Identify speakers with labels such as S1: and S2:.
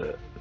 S1: the